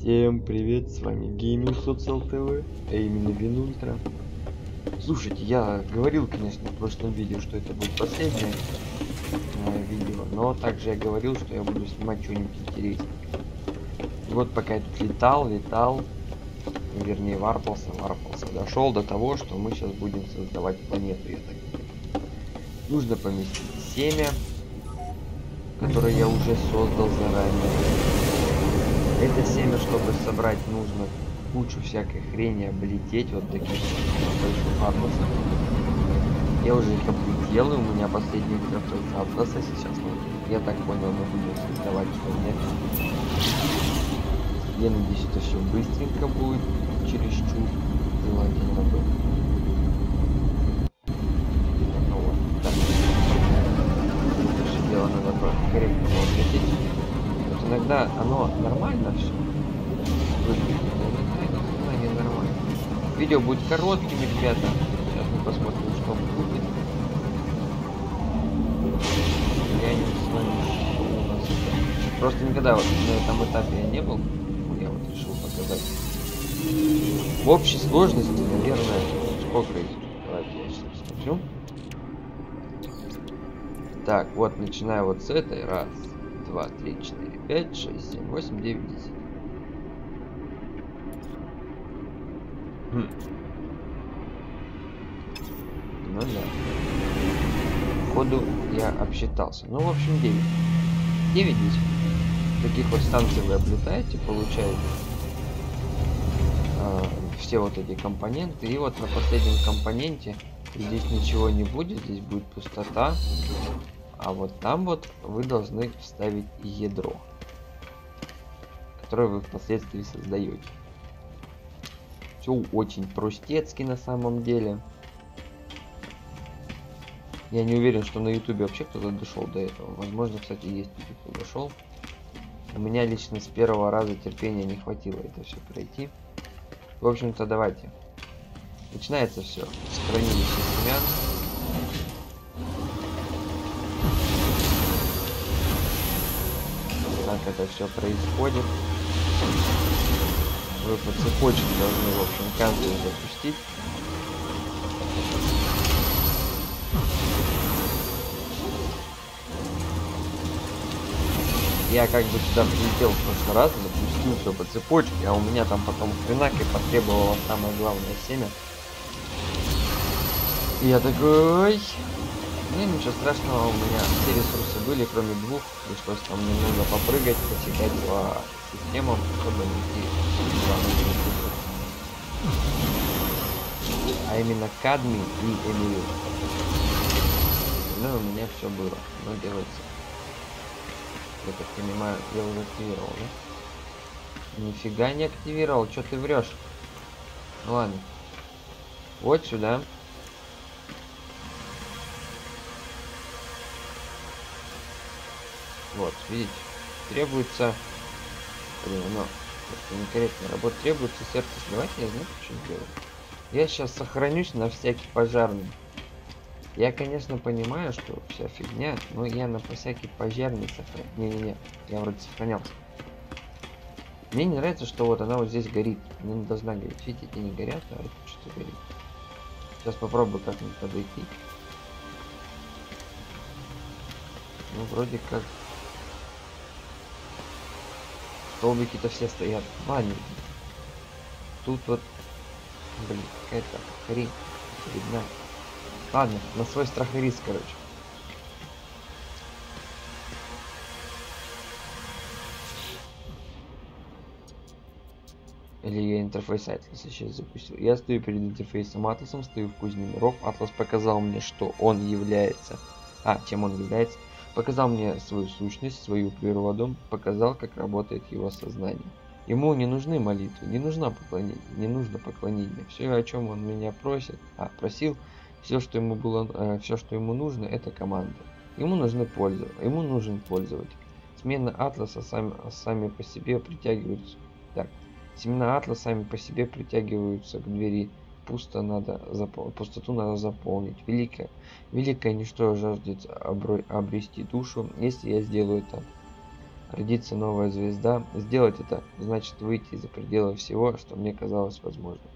Всем привет, с вами Gaming Social TV, а именно Винультра. Слушайте, я говорил, конечно, в прошлом видео, что это будет последнее э, видео, но также я говорил, что я буду снимать что-нибудь интереснее. И вот пока я тут летал, летал, вернее варпался, варпался, дошел до того, что мы сейчас будем создавать планету, я так. Нужно поместить семя, которое я уже создал заранее. Это семя, чтобы собрать, нужно кучу всякой хрени облететь, вот таких больших атласов. Я уже их облетел, и у меня последний интерфейс атласа сейчас. Ну, я так понял, мы будем создавать планету. Я надеюсь, это все быстренько будет, чересчур желательно бы. Оно нормально все выглядит, не нормально. Видео будет коротким, ребята. Сейчас мы посмотрим, что будет. Я не с вами у нас. Просто никогда вот на этом этапе я не был. Я вот решил показать. В общей сложности, наверное, сколько их? Давайте я сейчас смотрю. Так, вот начиная вот с этой. Раз, два, три, четыре. 5, 6, 7, 8, 9, 10. Хм. Ну да. Ходу я обсчитался. Ну, в общем, 9. 9 10. Таких вот станций вы облетаете, получаете э, все вот эти компоненты. И вот на последнем компоненте здесь ничего не будет, здесь будет пустота. А вот там вот вы должны вставить ядро которое вы впоследствии создаете. Все очень простецки на самом деле. Я не уверен, что на ютубе вообще кто-то дошел до этого. Возможно, кстати, есть люди, кто дошел. У меня лично с первого раза терпения не хватило это все пройти. В общем-то, давайте. Начинается все с хранилища семян. Так это все происходит. Вы по цепочке должны, в общем, каждую запустить. Я как бы сюда прилетел в прошлый раз, запустил все по цепочке, а у меня там потом хренак и потребовало самое главное семя. И я такой, ну ничего страшного, у меня все ресурсы были, кроме двух. Пришлось там немного попрыгать, посекать по системам, чтобы найти главные. А именно кадми и эмилю. Ну, у меня все было, но делается. Я так понимаю, я уже активировал, да? Нифига не активировал, что ты врешь? Ну ладно. Вот сюда. Вот, видите, требуется... Блин, оно просто некорректно работает. Требуется сердце сливать, я знаю, что делать. Я сейчас сохранюсь на всякий пожарный. Я, конечно, понимаю, что вся фигня, но я на всякий пожарный сохраню. Не-не-не, я вроде сохранялся. Мне не нравится, что вот она вот здесь горит. Она не должна гореть. Видите, эти не горят, а это что-то горит. Сейчас попробую как-нибудь подойти. Ну, вроде как Столбики-то все стоят маленькие. Тут вот, блин, какая-то хрень видна. Ладно, на свой страх и риск, короче. Или я интерфейс Атлас сейчас запустил. Я стою перед интерфейсом Атласом, стою в кузне миров. Атлас показал мне, что он является... А, чем он является показал мне свою сущность, свою природу, показал, как работает его сознание. Ему не нужны молитвы, не нужно поклонение, не нужно поклонение. Все, о чем он меня просит, а просил, все, что ему было, э, все, что ему нужно, это команда. Ему нужны пользу, ему нужен пользователь. Смена атласа сами, сами по себе притягиваются. Так, семена атласа сами по себе притягиваются к двери пусто надо запол... пустоту надо заполнить. Великое, великое ничто жаждет обро... обрести душу, если я сделаю это. Родится новая звезда. Сделать это значит выйти за пределы всего, что мне казалось возможным.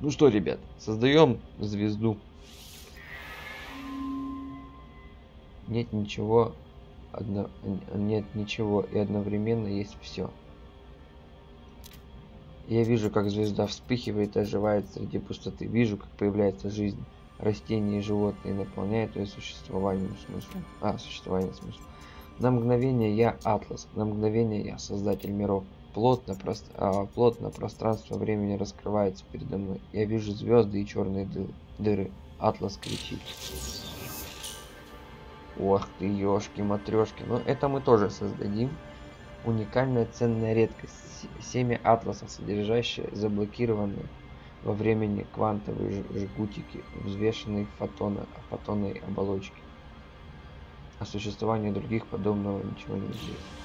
Ну что, ребят, создаем звезду. Нет ничего, одно, нет ничего и одновременно есть все. Я вижу, как звезда вспыхивает и оживает среди пустоты. Вижу, как появляется жизнь. Растения и животные наполняют ее существованием смыслом. А, существование смыслом. На мгновение я Атлас, на мгновение я Создатель миров. Плотно, прост... а, плотно пространство времени раскрывается передо мной. Я вижу звезды и черные ды... дыры. Атлас кричит. Ох ты, ёшки, матрешки. Ну, это мы тоже создадим. Уникальная ценная редкость. Семя атласа, содержащее заблокированные во времени квантовые жгутики, взвешенные фотона, фотонной оболочки. О существовании других подобного ничего не известно.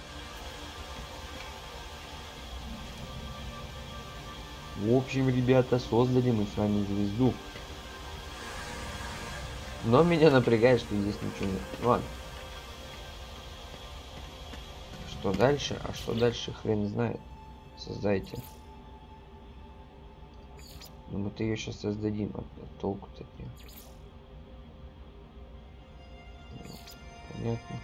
В общем, ребята, создали мы с вами звезду. Но меня напрягает, что здесь ничего нет. Ладно. Что дальше? А что дальше, хрен знает. Создайте. Но мы-то ее сейчас создадим, а толку-то от нее. Понятно.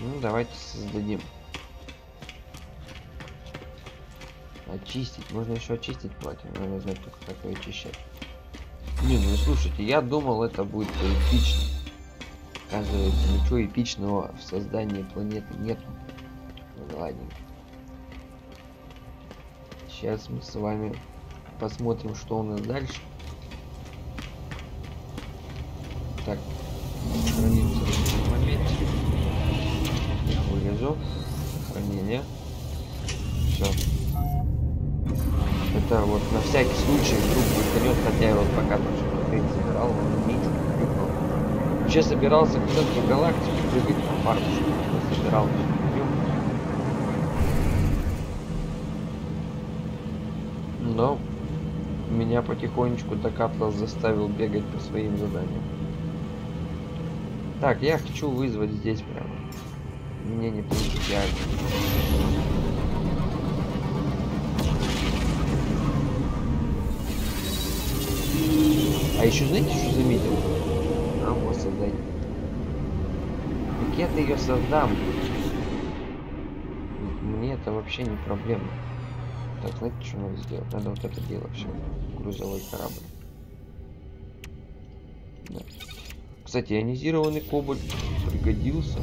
Ну, давайте создадим. Очистить. Можно еще очистить платину, нужно только как ее очищать. Блин, ну слушайте, я думал это будет эпично. Оказывается, ничего эпичного в создании планеты нету. Ну, ладненько. Сейчас мы с вами посмотрим, что у нас дальше. Так, хранится в моменте. Я вырежу. Хранение. Все. Это вот на всякий случай вдруг бутанет, хотя я вот пока тоже хрень собирал, он ничего не. Вообще собирался к центру галактики прыгать пару, что собирал Но меня потихонечку так Атлас заставил бегать по своим заданиям. Так, я хочу вызвать здесь прямо. Мне не принципиально. А еще знаете, что заметил? А, вот создать. Так я-то ее создам. Мне это вообще не проблема. Так, знаете, что надо сделать? Надо вот это дело все. Грузовой корабль. Да. Кстати, ионизированный кобальт пригодился.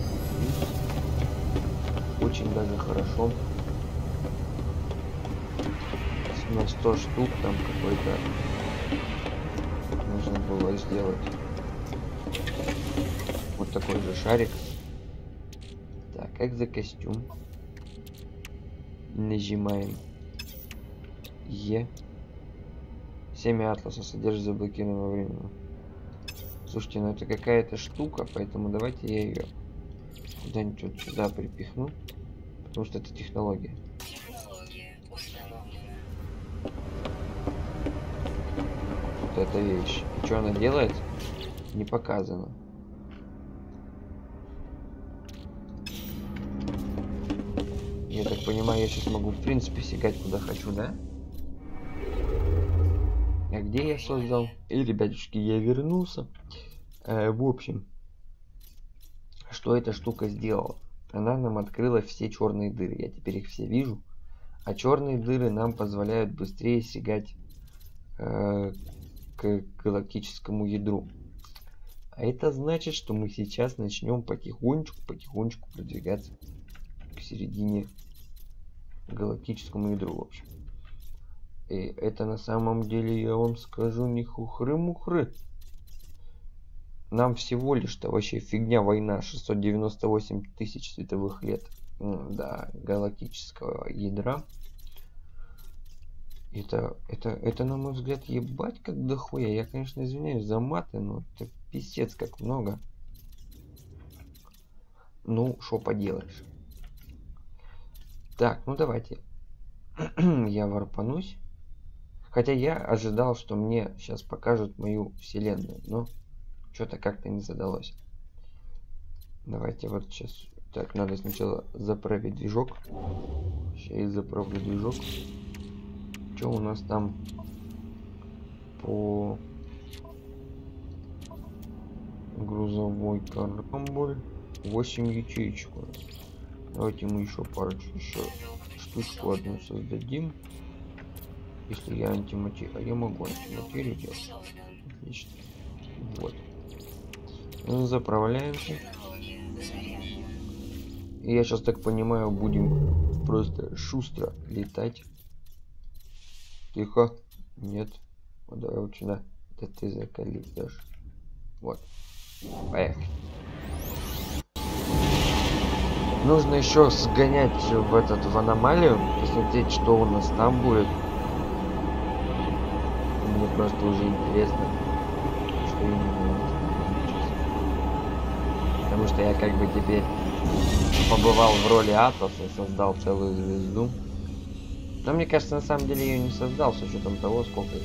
Очень даже хорошо. На 100 штук там какой-то нужно было сделать. Вот такой же шарик. Так, как за костюм? Нажимаем Е. Семя атласа содержит заблокированное время. Слушайте, ну это какая-то штука, поэтому давайте я ее куда-нибудь вот сюда припихну. Потому что это технология. Вот эта вещь. И что она делает? Не показано. Понимаю, я сейчас могу в принципе сигать куда хочу, да? А где я создал? И, ребятушки, я вернулся. Э, в общем, что эта штука сделала? Она нам открыла все черные дыры. Я теперь их все вижу. А черные дыры нам позволяют быстрее сигать э, к галактическому ядру. А это значит, что мы сейчас начнем потихонечку, потихонечку продвигаться к середине галактическому ядру, в общем. И это на самом деле, я вам скажу, не хухры-мухры. Нам всего лишь-то вообще фигня война 698 тысяч световых лет до галактического ядра. Это, это, это, на мой взгляд, ебать как дохуя. Я, конечно, извиняюсь за маты, но это писец как много. Ну, что поделаешь. Так, ну давайте. я ворпанусь. Хотя я ожидал, что мне сейчас покажут мою вселенную, но что-то как-то не задалось. Давайте вот сейчас. Так, надо сначала заправить движок. Сейчас я заправлю движок. Что у нас там по грузовой карамболь? 8 ячеечек у нас. Давайте мы еще парочку еще штучку одну создадим. Если я антиматерию. А я могу антиматерию делать. Отлично. Вот. Ну, заправляемся. И я сейчас так понимаю, будем просто шустро летать. Тихо. Нет. Вот давай вот сюда. Это ты закалишь. Вот. Поехали. Нужно еще сгонять в этот в аномалию, посмотреть, что у нас там будет. Мне просто уже интересно, что именно. Потому что я как бы теперь побывал в роли Атоса, создал целую звезду. Но мне кажется, на самом деле ее не создал, с учетом того, сколько...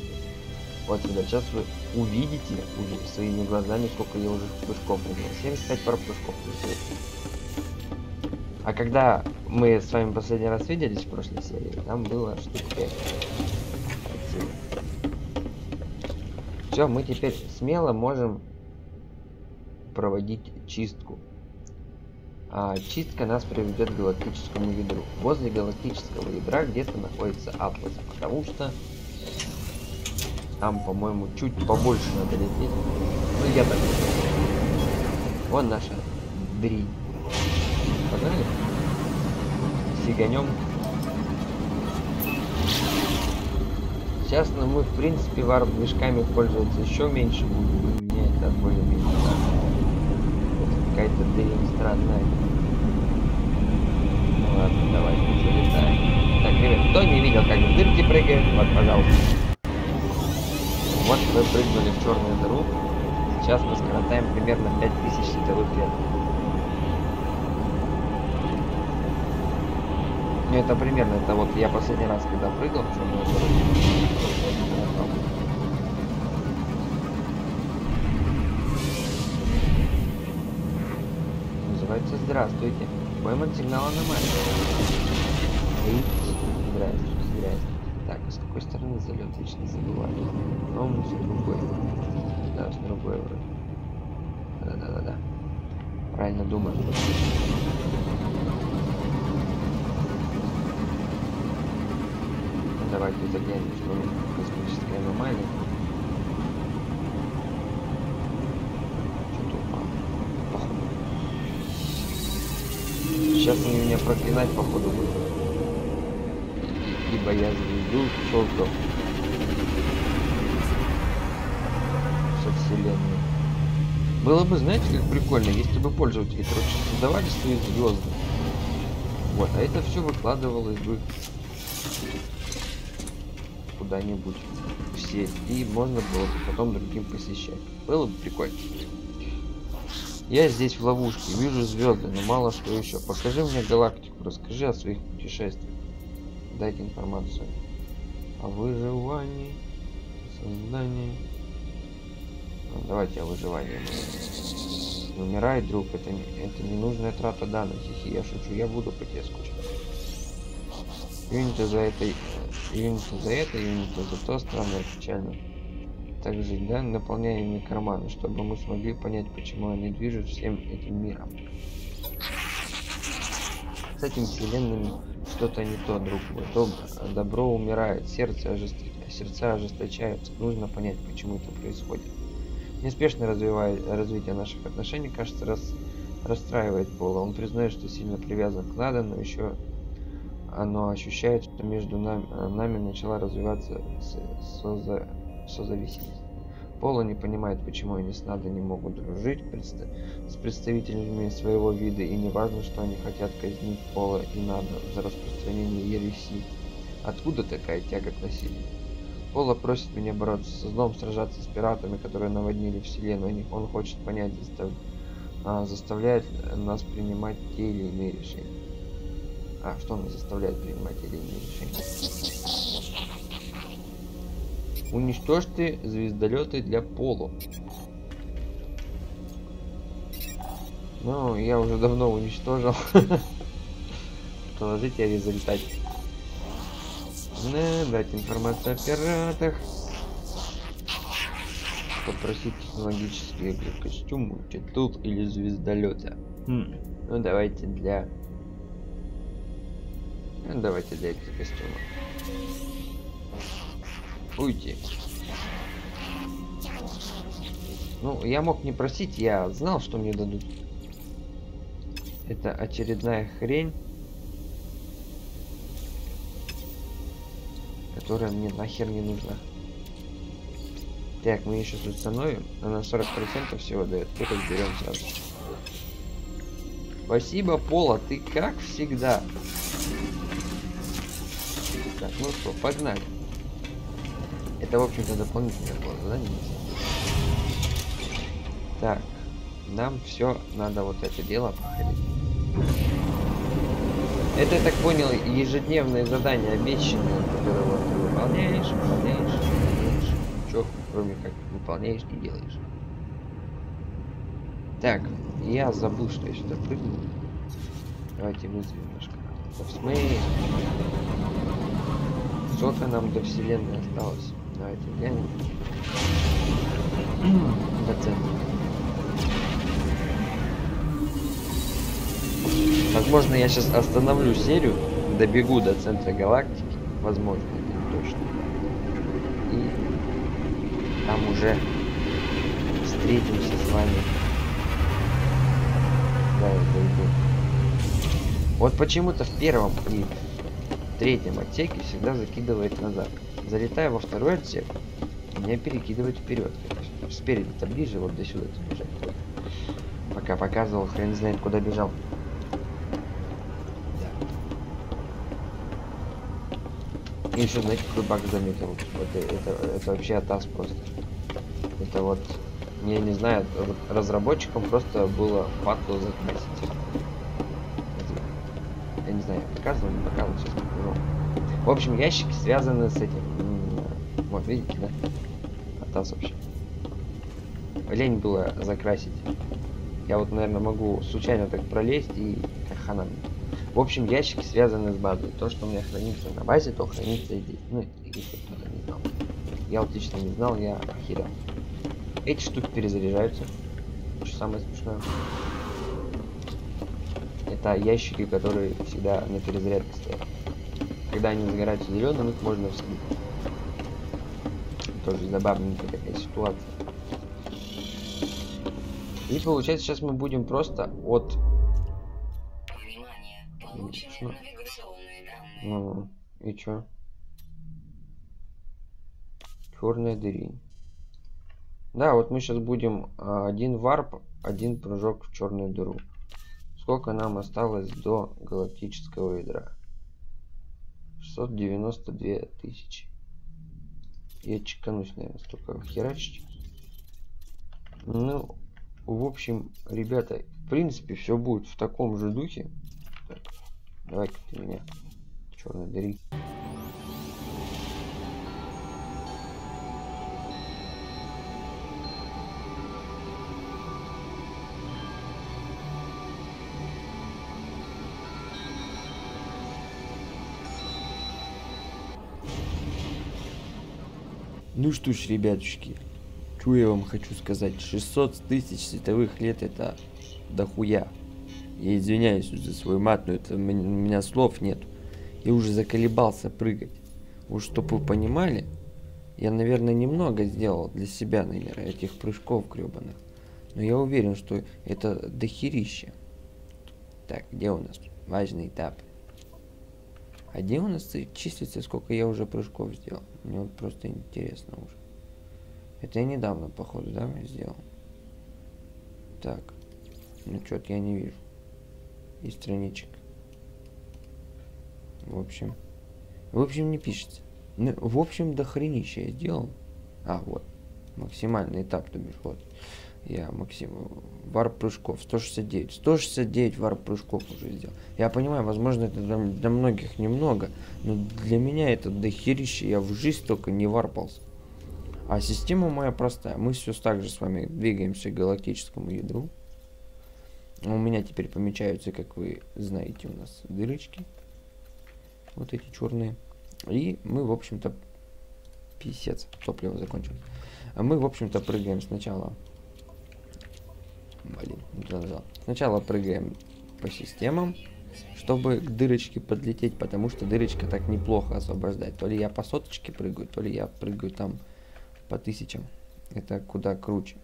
Вот сюда, сейчас вы увидите уже своими глазами, сколько я уже прыжков сделал. 75 пар прыжков. А когда мы с вами последний раз виделись в прошлой серии, там было штук 5. Все, мы теперь смело можем проводить чистку. А, чистка нас приведет к галактическому ядру. Возле галактического ядра где-то находится Атлас, потому что там, по-моему, чуть побольше надо лететь. Ну, я так Вон наша дринь. Погнали? Сиганем. Сейчас ну, мы, в принципе, варп-движками пользоваться еще меньше будем. И меня это более-менее Какая-то дрянь странная. Ну ладно, давайте залетаем. Так, ребят, кто не видел, как в дырки прыгает, вот, пожалуйста. Вот мы прыгнули в черную дыру. Сейчас мы скоротаем примерно 5000 световых лет. Ну это примерно, это вот я последний раз, когда прыгал черную дыру. Называется «Здравствуйте». Пойман сигнал аномалии. Здравствуйте, здравствуйте. Так, а с какой стороны залет вечно забываю? По-моему, с другой. Да, с другой вроде. Да-да-да-да. Правильно думаю. Давайте заглянем, что у нас космическая аномалия. Что-то упало. Походу. Сейчас они меня проклинать, походу, будут. Ибо я звезду создал. Со вселенной. Было бы, знаете, как прикольно, если бы пользователи, короче, создавали свои звезды. Вот, а это все выкладывалось бы куда-нибудь в сеть. И можно было бы потом другим посещать. Было бы прикольно. Я здесь в ловушке, вижу звезды, но мало что еще. Покажи мне галактику, расскажи о своих путешествиях. Дайте информацию о выживании, создании. Ну, давайте о выживании. Умирай, друг, это, не, это ненужная трата данных. Хихи, я шучу, я буду по тебе скучать. Юниты за это, юниты за это, юниты за то, странно и печально. Так жить, да, наполняя ими карманы, чтобы мы смогли понять, почему они движут всем этим миром. С этим вселенными что-то не то, друг мой. Доб... Добро умирает, сердце ожест... сердца ожесточаются. Нужно понять, почему это происходит. Неспешное развивая... развитие наших отношений, кажется, рас... расстраивает Пола. Он признает, что сильно привязан к Наде, но еще оно ощущает, что между нами, нами начала развиваться соза... созависимость. Пола не понимает, почему они с Надо не могут дружить предста... с представителями своего вида, и не важно, что они хотят казнить Пола и Надо за распространение ереси. Откуда такая тяга к насилию? Пола просит меня бороться со злом, сражаться с пиратами, которые наводнили вселенную. Он хочет понять, застав... а, заставляет нас принимать те или иные решения. А, что нас заставляет принимать или иные решения? Уничтожьте звездолеты для Полу. Ну, я уже давно уничтожил. Положите результат. Да, дать информацию о пиратах. Попросить технологические костюмы, тут или звездолета. Хм. Ну давайте для... Ну, давайте для этих костюмов. Уйти. Ну, я мог не просить, я знал, что мне дадут. Это очередная хрень. Которая мне нахер не нужна. Так, мы еще тут установим. Она 40% всего дает. Тут берем сразу. Спасибо, Пола, ты как всегда. Так, ну что, погнали. Это, в общем-то, дополнительное было задание. Так, нам все надо вот это дело проходить. Это, я так понял, ежедневные задания обещанные, которые вот ты выполняешь, выполняешь, выполняешь. Ничего, кроме как выполняешь, не делаешь. Так, я забыл, что я сюда прыгнул. Давайте вызовем немножко. Посмотри. Сколько нам до вселенной осталось? Давайте глянем. До центра. Возможно, я сейчас остановлю серию, добегу до центра галактики. Возможно, это не точно. И там уже встретимся с вами. Да, я дойду. Вот почему-то в первом и третьем отсеке всегда закидывает назад. Залетая во второй отсек, меня перекидывает вперед. Спереди-то ближе, вот до сюда бежать. Пока показывал, хрен знает куда бежал. И еще, знаете, какой баг заметил? Вот это, это вообще атас просто. Это вот, я не знаю, разработчикам просто было падло закрасить. Я не знаю, показывал, не показывал, сейчас. В общем, ящики связаны с этим. Вот, видите, да? Атас вообще. Лень было закрасить. Я вот, наверное, могу случайно так пролезть и хана. В общем, ящики связаны с базой. То, что у меня хранится на базе, то хранится и здесь. Ну, если кто-то не знал. Я вот лично не знал, я охерел. Эти штуки перезаряжаются. Что самое смешное. Это ящики, которые всегда на перезарядке стоят. Когда они загораются зеленым, их можно вскрыть. Тоже забавненькая такая ситуация. И получается, сейчас мы будем просто от. Ну, и чё? Черная дырень. Да, вот мы сейчас будем а, один варп, один прыжок в черную дыру. Сколько нам осталось до галактического ядра? 692 тысячи. Я чеканусь, наверное, столько херачить. Ну, в общем, ребята, в принципе, все будет в таком же духе. Так, Давай-ка ты меня, черный дыри. Ну что ж, ребятушки, что я вам хочу сказать, 600 тысяч световых лет это дохуя. Я извиняюсь за свой мат, но это у меня слов нет. Я уже заколебался прыгать. Уж чтобы вы понимали, я, наверное, немного сделал для себя, наверное, этих прыжков гребаных. Но я уверен, что это дохерище. Так, где у нас важный этап? А где у нас числится, сколько я уже прыжков сделал? Мне вот просто интересно уже. Это я недавно, походу, да, сделал? Так. Ну, что-то я не вижу и страничек. В общем. В общем, не пишется. Ну, в общем, до хренища я сделал. А, вот. Максимальный этап, то бишь, вот. Я максим... Варп прыжков. 169. 169 варп прыжков уже сделал. Я понимаю, возможно, это для, для многих немного, но для меня это дохерище. Я в жизнь только не варпался. А система моя простая. Мы все так же с вами двигаемся к галактическому ядру. У меня теперь помечаются, как вы знаете, у нас дырочки. Вот эти черные. И мы, в общем-то, писец, топливо закончилось. А мы, в общем-то, прыгаем сначала. Блин, нажал. Сначала прыгаем по системам, чтобы к дырочке подлететь, потому что дырочка так неплохо освобождает. То ли я по соточке прыгаю, то ли я прыгаю там по тысячам. Это куда круче.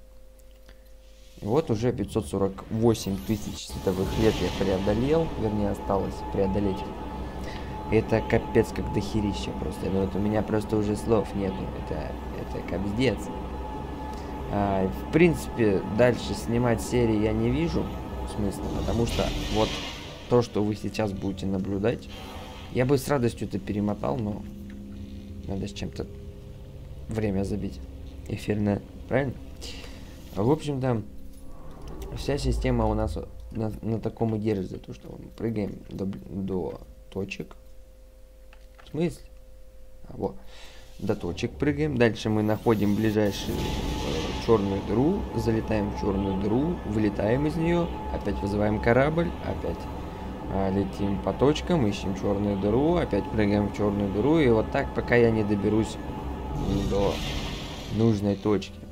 И вот уже 548 тысяч световых лет я преодолел, вернее осталось преодолеть. Это капец как дохерища просто. Ну вот у меня просто уже слов нету. Это, это капздец. А, в принципе, дальше снимать серии я не вижу смысла, потому что вот то, что вы сейчас будете наблюдать, я бы с радостью это перемотал, но надо с чем-то время забить эфирное, правильно? В общем-то, вся система у нас на, на таком и держится, то что мы прыгаем до, до точек. В смысле? А, вот. До точек прыгаем. Дальше мы находим ближайшую э, черную дыру, залетаем в черную дыру, вылетаем из нее, опять вызываем корабль, опять э, летим по точкам, ищем черную дыру, опять прыгаем в черную дыру, и вот так, пока я не доберусь до нужной точки.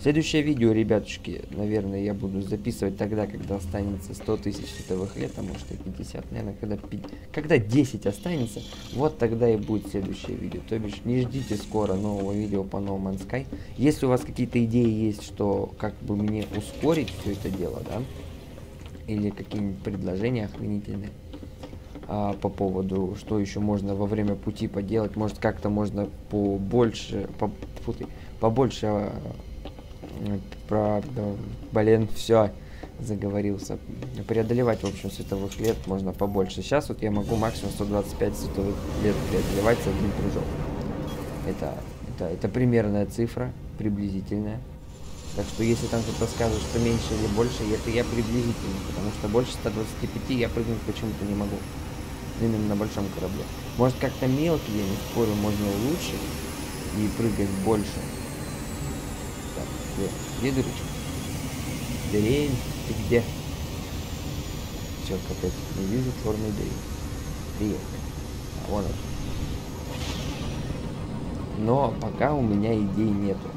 Следующее видео, ребятушки, наверное, я буду записывать тогда, когда останется 100 тысяч световых лет, а может и 50, наверное, когда, 5, когда 10 останется, вот тогда и будет следующее видео. То бишь, не ждите скоро нового видео по No Man's Sky. Если у вас какие-то идеи есть, что как бы мне ускорить все это дело, да, или какие-нибудь предложения охренительные, а, по поводу, что еще можно во время пути поделать, может как-то можно побольше, по, побольше правда, блин, все, заговорился. Преодолевать, в общем, световых лет можно побольше. Сейчас вот я могу максимум 125 световых лет преодолевать за один прыжок. Это, это, это примерная цифра, приблизительная. Так что если там кто-то скажет, что меньше или больше, это я приблизительно, потому что больше 125 я прыгнуть почему-то не могу. Именно на большом корабле. Может как-то мелкий, я не спорю, можно улучшить и прыгать больше. Где? Где дырочка? Дрень, ты где? Все, капец, не вижу черной дыры. Привет. А, вон он. Но пока у меня идей нету.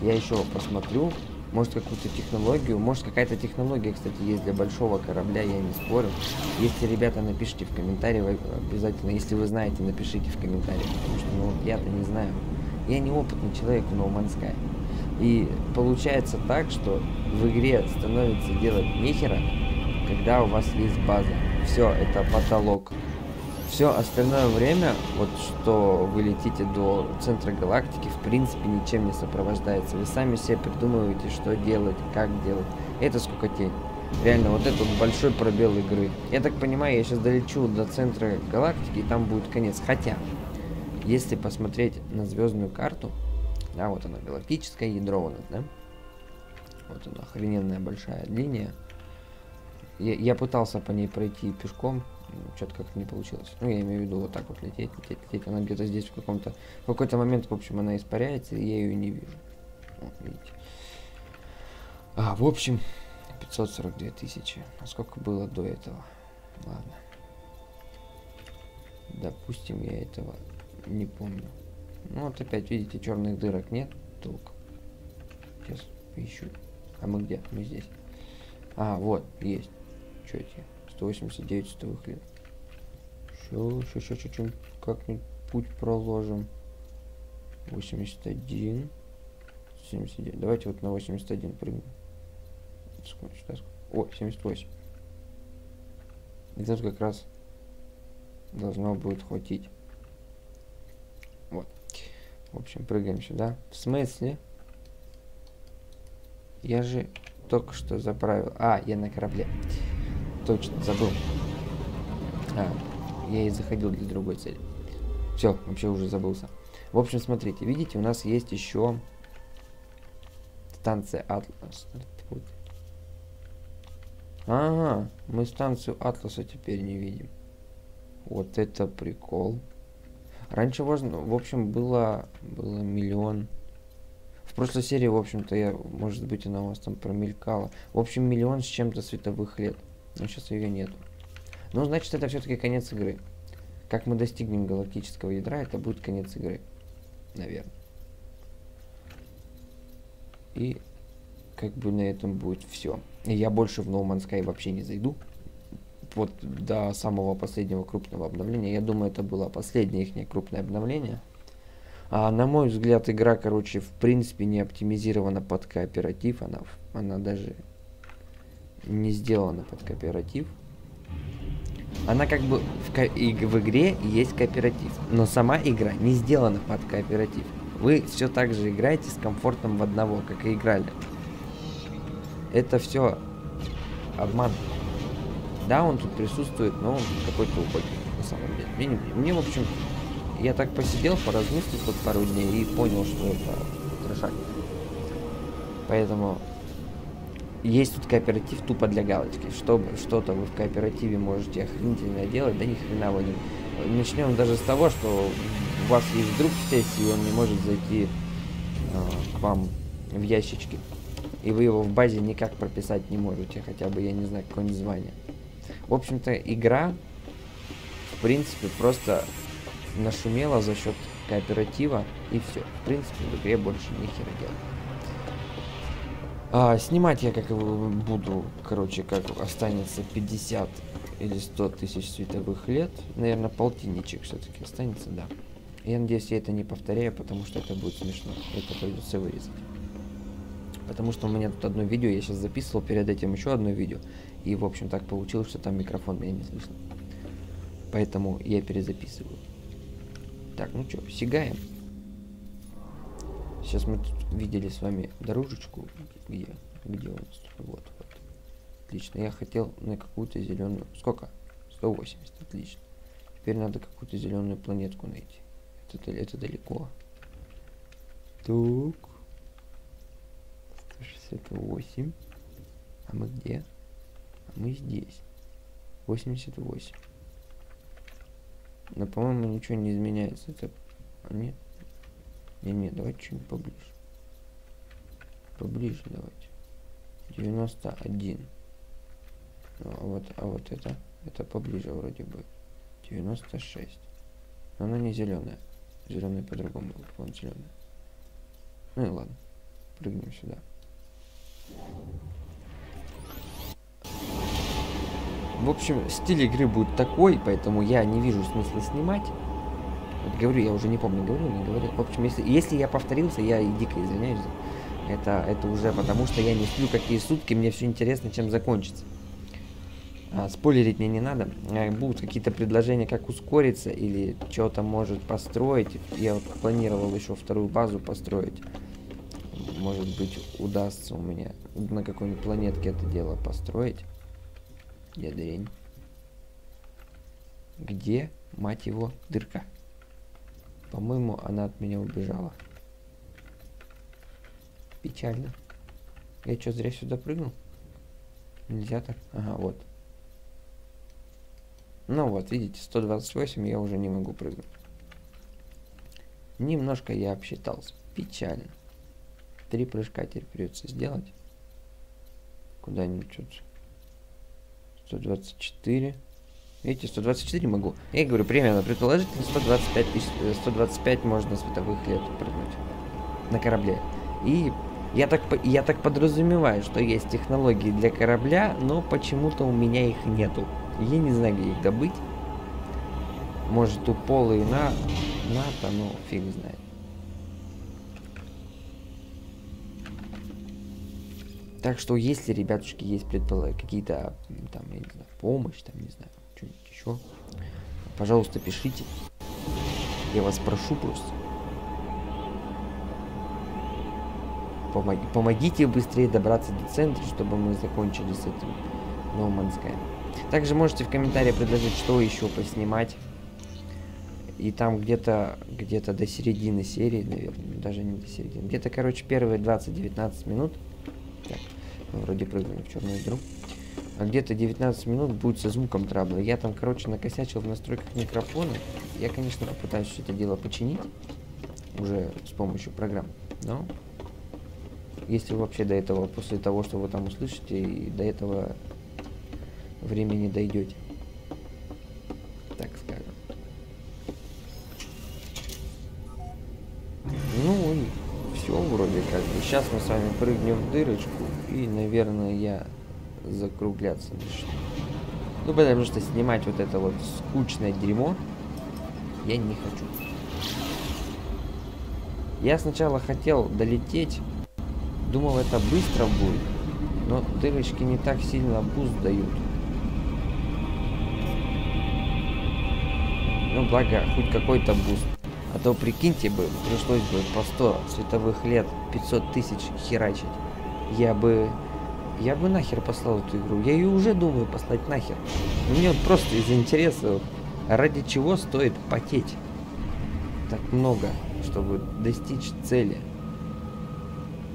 Я еще посмотрю, может какую-то технологию, может какая-то технология, кстати, есть для большого корабля, я не спорю. Если, ребята, напишите в комментариях, обязательно, если вы знаете, напишите в комментариях, потому что, ну, я-то не знаю. Я не опытный человек в No. И получается так, что в игре становится делать нехера, когда у вас есть база. Все, это потолок. Все остальное время, вот что вы летите до центра галактики, в принципе ничем не сопровождается. Вы сами себе придумываете, что делать, как делать. Это сколько тень. Реально, вот этот большой пробел игры. Я так понимаю, я сейчас долечу до центра галактики, и там будет конец. Хотя, если посмотреть на звездную карту, да, вот она, галактическое ядро нас, да? Вот она, охрененная большая линия. Я, я пытался по ней пройти пешком, что-то как-то не получилось. Ну, я имею в виду вот так вот лететь, лететь, лететь. Она где-то здесь в каком-то... В какой-то момент, в общем, она испаряется, и я ее не вижу. Вот, видите. А, в общем, 542 тысячи. А сколько было до этого? Ладно. Допустим, я этого не помню. Ну вот опять, видите, черных дырок нет. Толк. Сейчас поищу. А мы где? Мы здесь. А, вот, есть. Что эти? 189 световых лет. Все, еще, еще, чуть-чуть как-нибудь путь проложим. 81. 79. Давайте вот на 81 прыгнем. Сколько, что, О, 78. И тут как раз должно будет хватить. В общем, прыгаем сюда. В смысле? Я же только что заправил. А, я на корабле. Точно, забыл. А, я и заходил для другой цели. Все, вообще уже забылся. В общем, смотрите, видите, у нас есть еще станция Атлас. Ага, мы станцию Атласа теперь не видим. Вот это прикол. Раньше можно, в общем, было, было миллион. В прошлой серии, в общем-то, я, может быть, она у вас там промелькала. В общем, миллион с чем-то световых лет. Но сейчас ее нету. Ну, значит, это все-таки конец игры. Как мы достигнем галактического ядра, это будет конец игры. Наверное. И как бы на этом будет все. Я больше в No Man's Sky вообще не зайду. Вот до самого последнего крупного обновления. Я думаю, это было последнее их крупное обновление. А, на мой взгляд, игра, короче, в принципе не оптимизирована под кооператив. Она, она даже не сделана под кооператив. Она как бы в, ко в игре есть кооператив, но сама игра не сделана под кооператив. Вы все так же играете с комфортом в одного, как и играли. Это все обман. Да, он тут присутствует, но он какой-то убогий, на самом деле. Мне, мне, в общем, я так посидел, поразмыслил тут пару дней и понял, что это трешак. Поэтому есть тут кооператив тупо для галочки. Чтобы что-то вы в кооперативе можете охренительно делать, да ни хрена вы не... Начнем даже с того, что у вас есть друг в сессии, и он не может зайти э, к вам в ящички. И вы его в базе никак прописать не можете, хотя бы, я не знаю, какое-нибудь звание. В общем-то, игра, в принципе, просто нашумела за счет кооператива, и все. В принципе, в игре больше ни хера делать. А, снимать я как буду, короче, как останется 50 или 100 тысяч световых лет. Наверное, полтинничек все-таки останется, да. Я надеюсь, я это не повторяю, потому что это будет смешно. Это придется вырезать. Потому что у меня тут одно видео, я сейчас записывал перед этим еще одно видео. И, в общем, так получилось, что там микрофон меня не слышно. Поэтому я перезаписываю. Так, ну что, сигаем. Сейчас мы тут видели с вами дорожечку. Где? Где у нас? Вот, вот. Отлично. Я хотел на какую-то зеленую... Сколько? 180. Отлично. Теперь надо какую-то зеленую планетку найти. Это, это далеко. Так. 168. А мы где? Мы здесь. 88. Но, по-моему, ничего не изменяется. Это... А нет? Не-не, давайте что-нибудь поближе. Поближе давайте. 91. Ну, а вот, а вот это, это поближе вроде бы. 96. Но она не зеленая. Зеленая по-другому. Вон зеленая. Ну и ладно. Прыгнем сюда. В общем, стиль игры будет такой, поэтому я не вижу смысла снимать. Вот говорю, я уже не помню, говорю, не говорю. В общем, если, если я повторился, я и дико извиняюсь. Это, это уже потому, что я не сплю какие сутки, мне все интересно, чем закончится. А, спойлерить мне не надо. А, будут какие-то предложения, как ускориться или что-то может построить. Я вот планировал еще вторую базу построить. Может быть, удастся у меня на какой-нибудь планетке это дело построить. Ядрень. Где, мать его, дырка? По-моему, она от меня убежала. Печально. Я что, зря сюда прыгнул? Нельзя так? Ага, вот. Ну вот, видите, 128 я уже не могу прыгнуть. Немножко я обсчитался. Печально. Три прыжка теперь придется сделать. Куда-нибудь. 124. Видите, 124 могу. Я говорю, примерно, предположительно 125 тысяч, 125 э, можно световых лет прыгнуть на корабле. И я так, я так подразумеваю, что есть технологии для корабля, но почему-то у меня их нету. Я не знаю, где их добыть. Может, у Пола и на... НАТО, ну, фиг знает. Так что, если, ребятушки, есть какие-то, там, я не знаю, помощь, там, не знаю, что-нибудь еще, пожалуйста, пишите. Я вас прошу просто. Помог, помогите быстрее добраться до центра, чтобы мы закончили с этим No. Также можете в комментариях предложить, что еще поснимать. И там где-то где-то до середины серии, наверное, даже не до середины. Где-то, короче, первые 20-19 минут. Так, вроде прыгнули в черную дыру а где-то 19 минут будет со звуком трабла. Я там, короче, накосячил в настройках микрофона. Я, конечно, попытаюсь это дело починить уже с помощью программ. Но Если вообще до этого, после того, что вы там услышите, и до этого времени дойдете. Сейчас мы с вами прыгнем в дырочку и, наверное, я закругляться начну. Ну, потому что снимать вот это вот скучное дерьмо я не хочу. Я сначала хотел долететь, думал это быстро будет, но дырочки не так сильно буст дают. Ну, благо, хоть какой-то буст. А то, прикиньте бы, пришлось бы по 100 световых лет, 500 тысяч херачить. Я бы... Я бы нахер послал эту игру. Я ее уже думаю послать нахер. Но мне вот просто из-за интереса, ради чего стоит потеть так много, чтобы достичь цели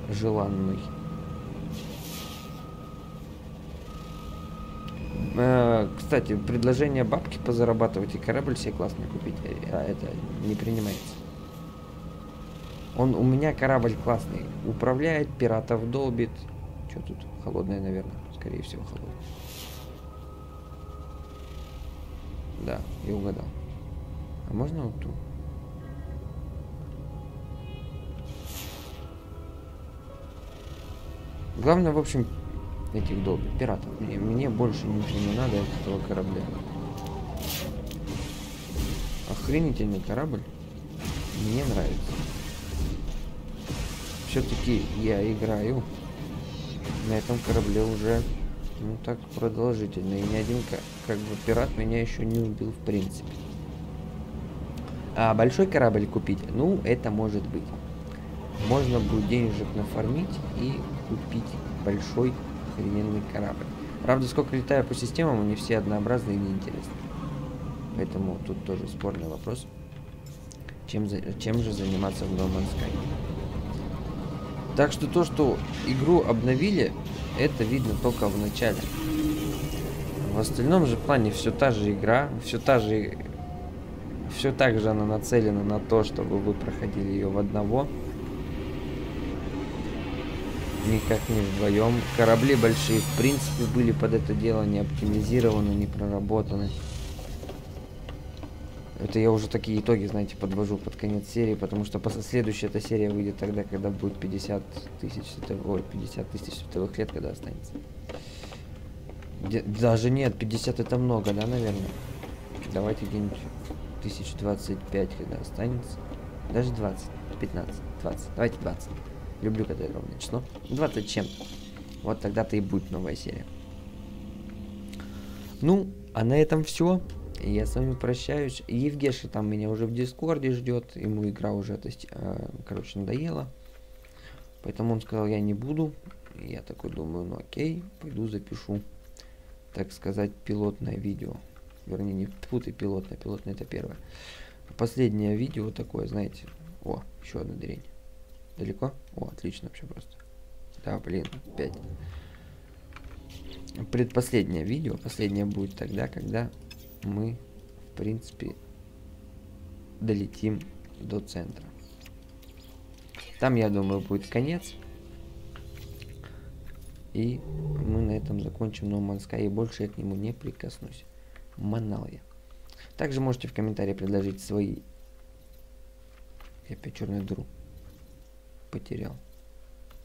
желанной. Э, кстати, предложение бабки позарабатывать и корабль себе классный купить, а это не принимается. Он у меня корабль классный. Управляет, пиратов долбит. Что тут? Холодное, наверное. Скорее всего, холодное. Да, я угадал. А можно вот ту? Главное, в общем, этих долбит, пиратов. Мне, мне больше ничего не надо от этого корабля. Охренительный корабль. Мне нравится. Все-таки я играю на этом корабле уже ну так продолжительно. И ни один как бы пират меня еще не убил в принципе. А большой корабль купить, ну это может быть. Можно будет денежек нафармить и купить большой охрененный корабль. Правда, сколько летаю по системам, они все однообразные и неинтересны. Поэтому тут тоже спорный вопрос. Чем, чем же заниматься в No Man's Sky? Так что то, что игру обновили, это видно только в начале. В остальном же плане все та же игра, все та же... Все так же она нацелена на то, чтобы вы проходили ее в одного никак не вдвоем. Корабли большие, в принципе, были под это дело не оптимизированы, не проработаны. Это я уже такие итоги, знаете, подвожу под конец серии, потому что следующая эта серия выйдет тогда, когда будет 50 тысяч световых, ой, 50 тысяч световых лет, когда останется. Даже нет, 50 это много, да, наверное? Давайте где-нибудь 1025, когда останется. Даже 20, 15, 20. Давайте 20. Люблю, когда это ровное число. 20 чем Вот тогда-то и будет новая серия. Ну, а на этом все. Я с вами прощаюсь. Евгеша там меня уже в Дискорде ждет. Ему игра уже, то есть, э, короче, надоела. Поэтому он сказал, я не буду. Я такой думаю, ну окей, пойду запишу, так сказать, пилотное видео. Вернее, не путай пилотное, пилотное это первое. Последнее видео такое, знаете. О, еще одна дрень. Далеко? О, отлично вообще просто. Да, блин, опять. Предпоследнее видео, последнее будет тогда, когда мы, в принципе, долетим до центра. Там, я думаю, будет конец. И мы на этом закончим No Man's и больше я к нему не прикоснусь. Манал я. Также можете в комментарии предложить свои... Я опять черную дыру потерял.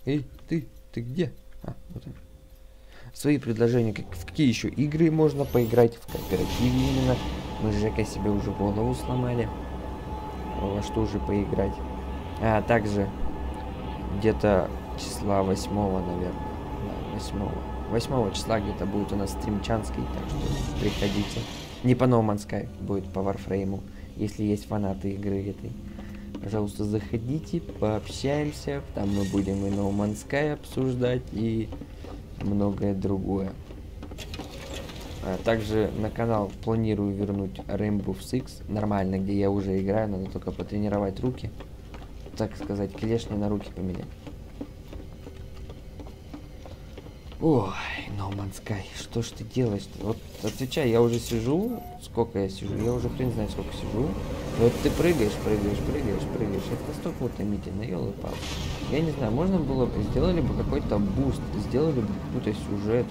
Эй, ты, ты где? А, вот он. Свои предложения, как, в какие еще игры можно поиграть, в кооперативе именно. Мы с Жекой себе уже голову сломали. Во что уже поиграть. А также где-то числа 8, наверное. Да, 8. 8 числа где-то будет у нас стримчанский, так что приходите. Не по No Sky, будет по Warframe, если есть фанаты игры этой. Пожалуйста, заходите, пообщаемся. Там мы будем и No Man's Sky обсуждать, и многое другое. А также на канал планирую вернуть Rainbow Six нормально, где я уже играю, надо только потренировать руки. Так сказать, клешни на руки поменять. Ой, Man's Sky, что ж ты делаешь? -то? Вот отвечай, я уже сижу, сколько я сижу, я уже хрен знает сколько сижу. Вот ты прыгаешь, прыгаешь, прыгаешь, прыгаешь. Это настолько утомительно, елы-палы. Я не знаю, можно было бы, сделали бы какой-то буст, сделали бы какой-то сюжет.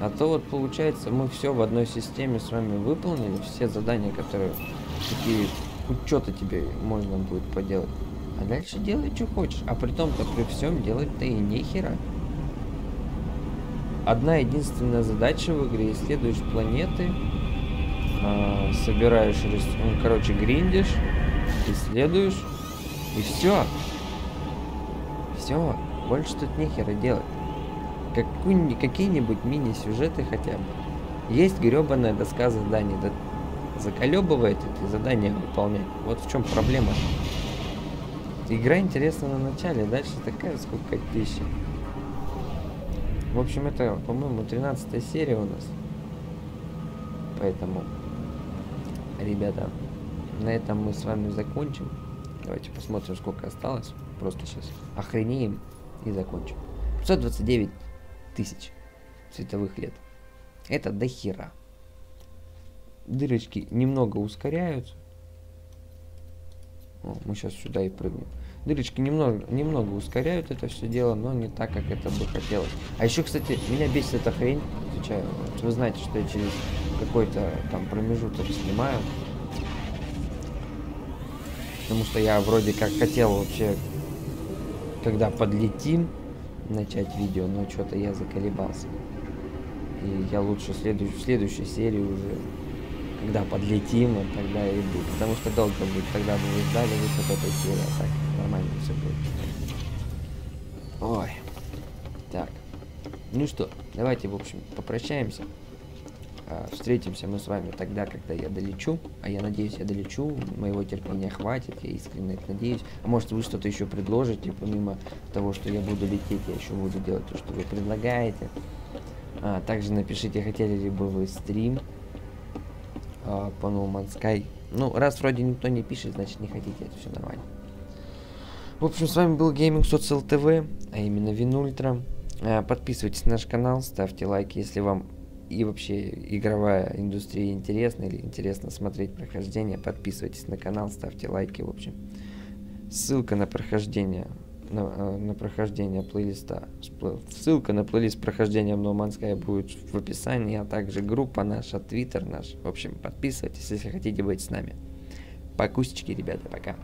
А то вот получается, мы все в одной системе с вами выполнили, все задания, которые такие учета тебе можно будет поделать. А дальше делай, что хочешь. А при том-то при всем делать-то и нехера одна единственная задача в игре. Исследуешь планеты, э, собираешь, ну, короче, гриндишь, исследуешь, и все. Все. Больше тут нехера делать. Какие-нибудь мини-сюжеты хотя бы. Есть гребаная доска заданий. Да заколебывает эти задания выполнять. Вот в чем проблема. Игра интересна на начале, дальше такая сколько пищи. В общем, это, по-моему, 13 серия у нас. Поэтому, ребята, на этом мы с вами закончим. Давайте посмотрим, сколько осталось. Просто сейчас охренеем и закончим. 529 тысяч световых лет. Это до хера. Дырочки немного ускоряются. О, мы сейчас сюда и прыгнем. Дырочки немного, немного ускоряют это все дело, но не так, как это бы хотелось. А еще, кстати, меня бесит эта хрень. Отвечаю, вы знаете, что я через какой-то там промежуток снимаю. Потому что я вроде как хотел вообще, когда подлетим, начать видео, но что-то я заколебался. И я лучше следующ, в следующей серии уже когда подлетим, вот тогда и будет. Потому что долго будет, тогда бы вы ждали выход этой серии, а так нормально все будет. Ой. Так. Ну что, давайте, в общем, попрощаемся. А, встретимся мы с вами тогда, когда я долечу. А я надеюсь, я долечу. Моего терпения хватит, я искренне это надеюсь. А может вы что-то еще предложите, помимо того, что я буду лететь, я еще буду делать то, что вы предлагаете. А, также напишите, хотели ли бы вы стрим э, по No Man's Sky. Ну, раз вроде никто не пишет, значит не хотите, это все нормально. В общем, с вами был Gaming Social TV, а именно Винультра. Э, подписывайтесь на наш канал, ставьте лайки, если вам и вообще игровая индустрия интересна или интересно смотреть прохождение, подписывайтесь на канал, ставьте лайки, в общем. Ссылка на прохождение на, э, на прохождение плейлиста. Ссылка на плейлист прохождения No Man's Sky будет в описании, а также группа наша, твиттер наш. В общем, подписывайтесь, если хотите быть с нами. Покусечки, ребята, пока.